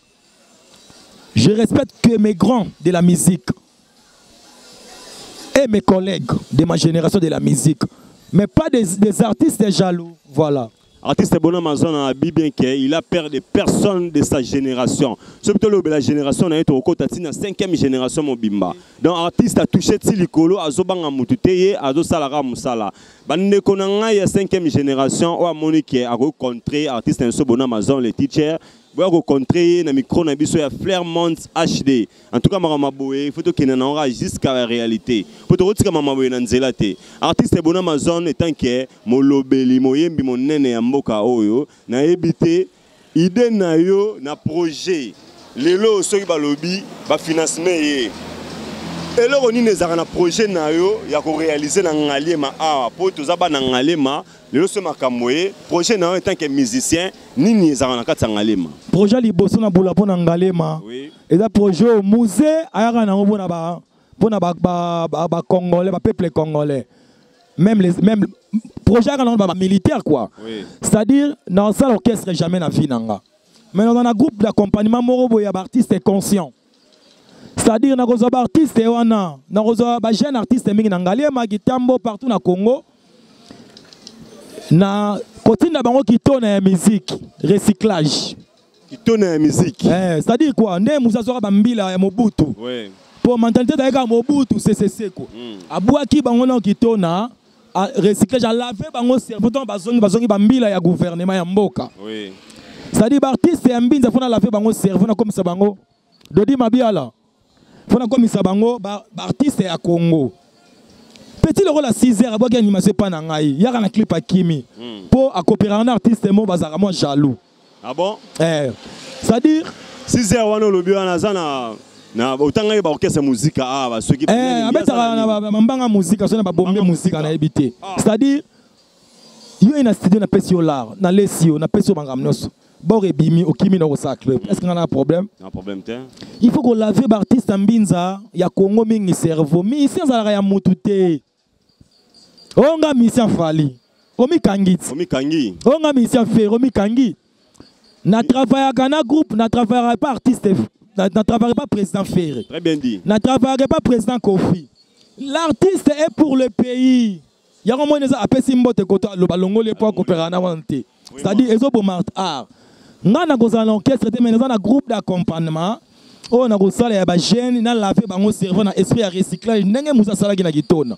Je respecte que mes grands de la musique et mes collègues de ma génération de la musique. Mais pas des, artistes jaloux voilà artiste bona mazon abi bien que il a peur des de sa génération. Surtout la génération na yeto okota tina 5e génération mobimba donc artiste a touché ti likolo azobanga mutu te ye azosalaka mosala bandeko na ngai ya 5e génération oyo amoni ke akocontre artiste na biso bona mazon le teacher boya kocontre ye na micro na biso ya flairmont hd en tout cas makambo maboye fo tokende na yango jusqu'à la réalité. Mpo tokotikama maboye na nzela te. Artiste ebona mazone etant ke molobeli moyembi monene ya mboka oyo. Nayebi te ide na yo na projet. Lelo soki balobi bafinancement ye eloko nini ezalaka na projet na yo ya korealize na ngalema? Awa mpo toza bana ngalema lelo so makambo ye projet na yo etant ke musicien nini ezalaka na kati ya ngalema? Projet liboso na bula mpo na ngalema Oui. eza projet oyo musée ayaka nango mpona mpona bacongolais bapeuple congolais même les même projet ayaka nango bamilitaire quoi. Oui. c'est-à-dire naosala orchestre jamais na vie na mais naza na groupe d'accompagnement moko boye ya baartiste conscient c'est-à-dire nakozwa baartiste wana nakozwa bajeune artiste mingi na ngaliema kitambo partout na congo. Na kotinda bango kitona ya musique recyclage. Kitona ya musique. Eh, c'est-à-dire quoi? Nde musa azwaka bambila ya mobutu. Ouais. mpo mentalité azali kaka mobutu ccc ko Mm. abwaki bango na kitona a- recyclage alave bango ntango bazongi bazongi bambila ya gouvernement ya mboka. Oui. c'est-à-dire baartiste ya mbinza mpo nalave bango cerveau nakomisa bango. Dodi mabiala mpo nakomisa bango ba- baartiste ya congo. Petit lokola 6 heures abwaki animation epa na ngai. Yaka na clip akimi Mm. mpo na artiste mo bazalaka mwa jaloux. Ah bon? Eh, c'est-à-dire? 6 heures wana olobi wana aza na otangaki baorchestre muzika awa soki abetaka na ba- ba- mambanga muzika so na babombe muzika nayebi te c'est-à-dire yo ye na studio napesi yo lar nalesi yo napesi yo makambo nyonso bor ebimi okimi na kosala club. Est ce que nga na problème? Na problème te il faut kolave baartiste ya mbinza ya congo mingi cerveau. Misi azalaka ya mutu te. Oyo nga misi afali omikangi ti omikangi oyo nga misi afere omikangi na travaillaka na groupe na travaillaka pas artiste na travaillaka pas président fere très bien dit. Na travaillaka pas président kofi. L'artiste est pour le pays. Yango moni eza apesi mbote koto aloba longoli mpo akopera na wana te. C'est-à-dire ezoboma art nga na kozala na orchestre te mais naza na groupe d'accompagnement. Oyo na kosala ya bajeune nalave bango cerveau na esprit ya recyclage. Ndenge mosu asalaki na kitona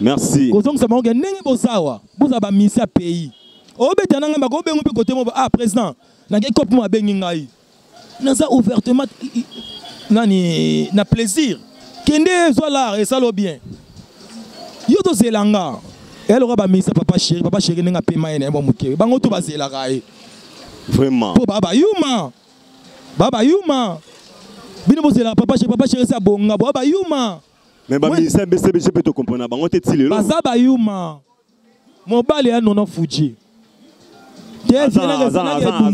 merci. Kozongisa bango ke ndenge bozawa bozala bamisi ya pays. Obeta na ngai bako obengo mpe kote mo ah président nake kope mo abengi ngai. Naza ouvertement nani na plaisir. Kende ezwa lar esala bien. Yo tozela nga eloka bamisi ya papa sheri papa sheri ndenge apema ye na ye mwa moke. Bango to bazelaka ye vraiment. Mpo baa bayuma baa bayuma bino bozelaka papa sheri papa sheri esi abonga. Boa bayuma mais baministère bcbg mpe tokomprena bango te baza bayuma mobali ya nono fuji. Te Aza-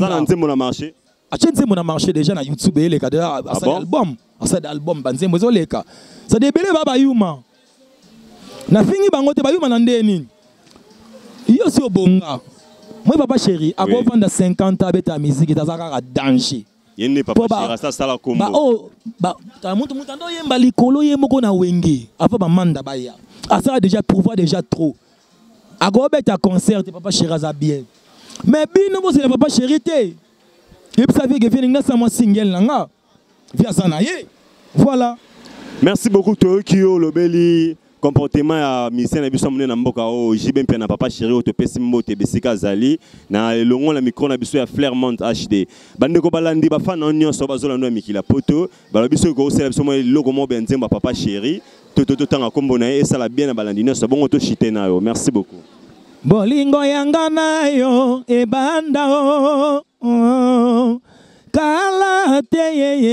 na nzembo na marché. Atie nzembo na marché déjà na youtube eleka deja asali bon? album asali album banzembo ezoleka sadi ebele ba bayuma nafingi bango te bayuma na nde nini yo si obonga moi papa chéri akovanda 50 abeta miziki taza kaka danger. Ye nde Po papa ba- shera asala ba kombo oyo ba- ta mutu mutu ando oyemba likolo ye moko na wenge. Ava bamanda baya asala déjà pouvoir déjà trop. Akobeta concert papa chéri aza bien. Mais bino papa chéri te yebisa vie kevie ndenge nasala mwa singele na nga. Vie aza na ye voilà. Merci beaucoup toyoki yo olobeli comportement ya misien na biso monene na mboka na papa chéri oyo topesi mbote besika azali na elongo na micro na biso ya flairmont hd bandeko balandi bafana oyo nyonso bazolanda ya mikili ya poto balobi soki kokosala biso mwa eloko papa chéri tototanga nkombo na ye esala bien na balandi nyonso na yo. Merci beaucoup. Bolingo yanga na yo ebanda o kala te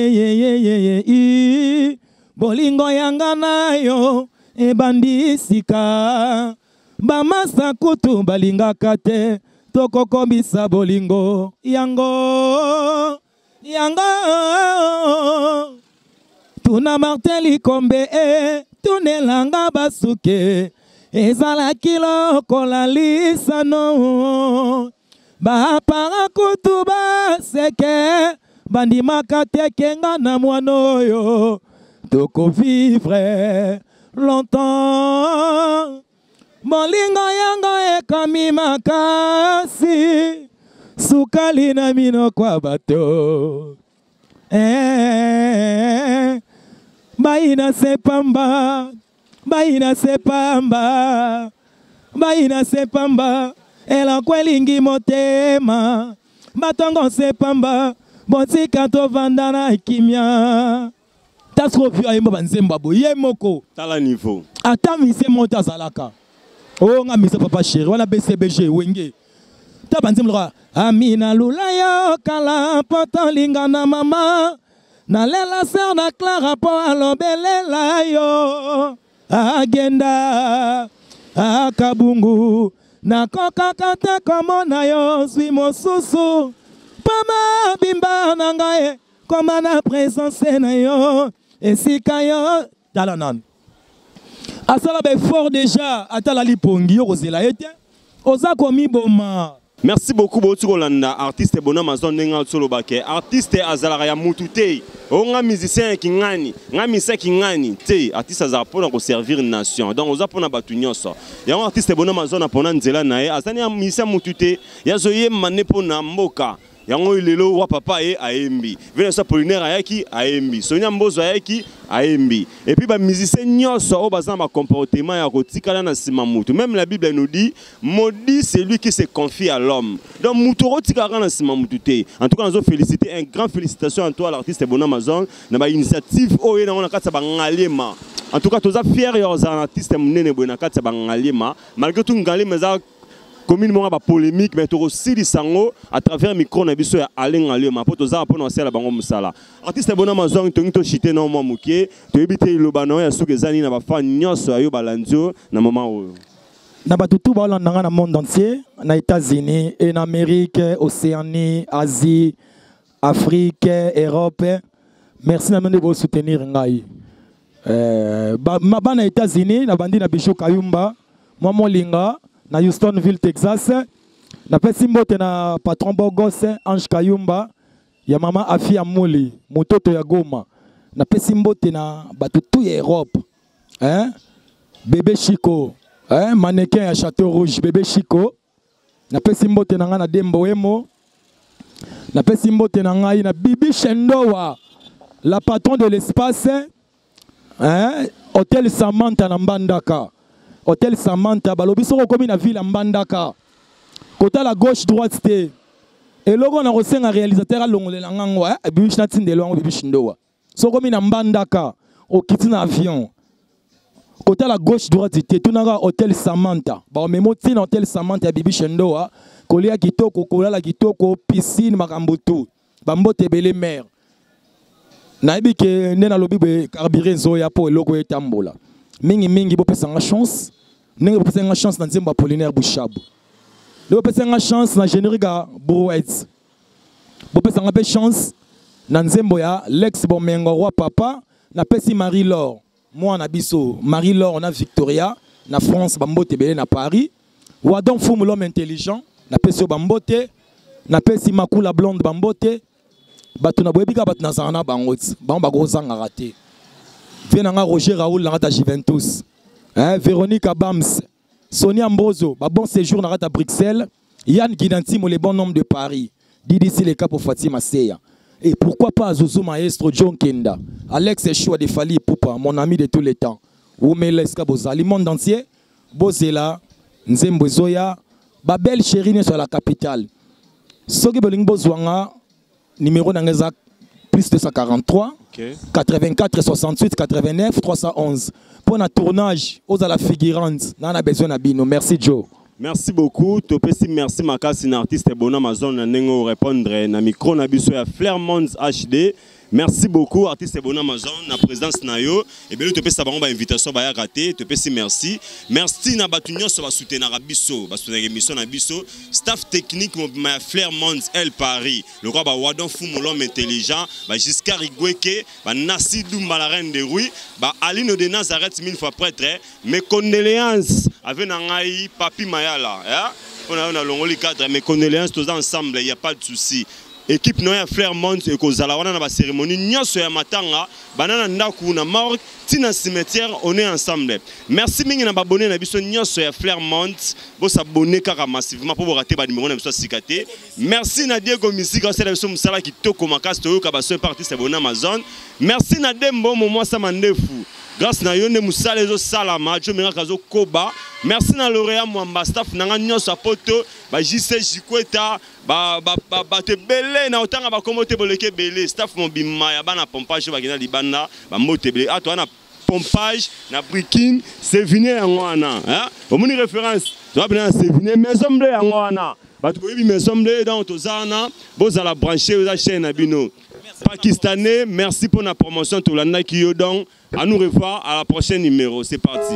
bolingo yanga yo ebandi sika. Bamasa kutu balingaka te tokokomisa bolingo. Yango yango. Tuna martin likombe e tunelanga basuke ezalaki lokola lisano. Bapara kutu baseke bandimaka tekenga na mwana oyo tokovivre longtemps. Bolingo yango ekomi makasi sukali na minoko ya bato. Eh, bayina se pamba bayina se pamba bayina se pamba. Eloko elingi motema batongo se pamba botika tovanda na kimia tasiko opi ayemba banzembo abo ye moko tala niveau. Ata mise moko te azalaka. Oyo nga mise papa sheri wana bcbg wenge. Ta banzembo loka amina lula yo kala mpo tolinga na mama. Nalela ser na clara mpo alobelela yo. Agenda akabungu. Nakokaka te komona yo zwi mosusu. Mpo mabimba na ngai koma na na yo esika yo tala nanu asala baeffort déjà atala lipongi yo kozela ye te oza komiboma merci beaucoup bouti kolanda artiste bona mazon ndenge atoloba ke artiste azalaka ya mutu te oyo nga musicien yaki ngani nga misaki ngani te artiste azalaka mpona koservir nation donc oza mpona bato nyonso yango artiste bona mazon mpona nzela na ye azali ya musicien mutu te yazoyemba nde mpona mboka yango lelo wa papa ye ayembi venus apolinaire ayaki ayembi sonia mbozo ayaki ayembi epuis bamusicien nyonso oyo baza na bacomportement ya kotikala na nsima mutu. Même la bible nous dit maudit celui qui se confie à l'homme. Donc mutu okotikalaka na nsima mutu te. En tout cas nazoféliciter un grand félicitation à toi l'artiste bona amazon na bainitiative oyo ye nango na kati ya bangaliema en tout cas toza fier ya na artiste monene boye na kati ya malgré tout ngaliema eza commune moko ya bapolémique mais tokosilisa yango à travers micro na biso ya alenga lioma mpo tozala mpona kosala bango mosala artiste bona mazwangi tongi toshite na mwa moke toyebi te liloba na oyo ya suki eza nini na bafan nyonso yayo balandi yo na moma oyo na bato tu baolanda nga na monde entier na états-unis et na amérique océanie asie afrique europe. Merci na bino nde bosoutenir ngai Eh, ba- ma- bana états-unis nabandi na bisho kayumba mwa molinga na houstonville texas napesi mbote na patron bogos ange kayumba ya mama afi ya muli mototo ya goma napesi mbote na bato ya europe eh? bebe chico eh? mannequin ya chateau rouge bebe chico napesi mbote na ngai dembo emo napesi mbote na ngai na bibi shendowa la patron de l'espace hein? hotel samantha na mbandaka hotel samantha balobi soki okomi na ville ya mbandaka. Kotala gauche droite te eloko na kosenga réalisateur alongolela ngango eh? bibishi natindelo yango bibishi ndowa. Soki okomi na mbandaka okiti na avion. Kotala gauche droite te tunaka hotel samantha. Baomema otina hotel samantha ya bibi shendoa kolia kitoko kolala kitoko piscine makambo tu bambote ebele mer nayebi ke nde nalobi boye carburé ezoya mpo eloko etambola mingimingi bopesanga chance. Ndenge bopesanga chance na nzembo apolinaire bushabu nde bopesanga chance na génériga brouet bopesanga mpe chance na nzembo ya lex bomengo papa napesi marie lor mwana biso marie lor na victoria na france bambote ebele na paris. Wadon fumu l'homme intelligent napesi yo bambote makula blonde bambote. Bato na boyebi kaka bato nazala na bango ti. Bango vie na nga roger raoul na kati ya juventus. Eh, véronique abams sonia mbozo babon séjour na kati ya bruxelles. Yann guidantimo le bon homme de paris. Didisi le capo fatima seya. Et pourquoi pas Zouzou Maestro John Kenda. Alex Choua de Fali Poupa mon ami de tous les temps. Oumele Eska Bozali monde entier Bozela Nzembo Zoya. Babel Chérine sur la capitale. Soki bozwanga numéro na ngai eza plus 243 okay. 84 68 89 311 mpo na tournage ozala figurante na na besoin na bino. Merci joe. Merci beaucoup. Topesi merci makasi na artiste bona amazon na ndenge orépondre na micro na biso ya hd merci beaucoup artiste bona amazon na présence na yo ebele topesa bango bainvitation bayaka te topesi merci. Merci na bato nyonso basoutenaka biso basoutenaka émission na biso staff technique mobima ya flairmonds el paris. Lokola bawadon fumu l'homme intelligent bagiscar igweke banasi dumba la reine de rui baaline de nazareth mille fois prêtre mes condoléances. Ave na ngai papi mayala eh? mpona yo nalongoli cadre mes condoléances toza ensemble il y a pas de souci équipe no ya Flairmont ekozala wana na cérémonie. Nyonso ya matanga bana na ndako na morgue tina cimetière on est ensemble. Merci mingi na babone na biso nyonso ya Flairmont bosabone kaka massivement mpo borate banimero na biso te merci na diego musique osala biso mosala kitoko makasi toyoka baso epartiste abone amazon. Merci na dembo momwasa mandefu grâce na azokoba merci na lauréat mwamba staff na nga nyonso apoto bajise jikweta bato ebele na otanga bakombo te boleki ebele. Staff mobima ya bana pompage oyo bakenda libanda bamboto ebele. Ato wana pompage na brikine sevine yango wana omoni référence. Toza pena na sevine maison ble yango wana bato boyebi maison ble donc toza bozala branché oza chaîne na pakistanais merci pour la promotion tolandaki yo donc à nous revoir à la prochaine numéro. C'est parti